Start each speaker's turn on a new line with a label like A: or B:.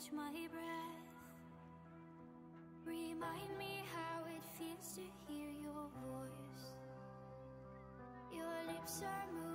A: catch my breath. Remind me how it feels to hear your voice. Your lips are moving.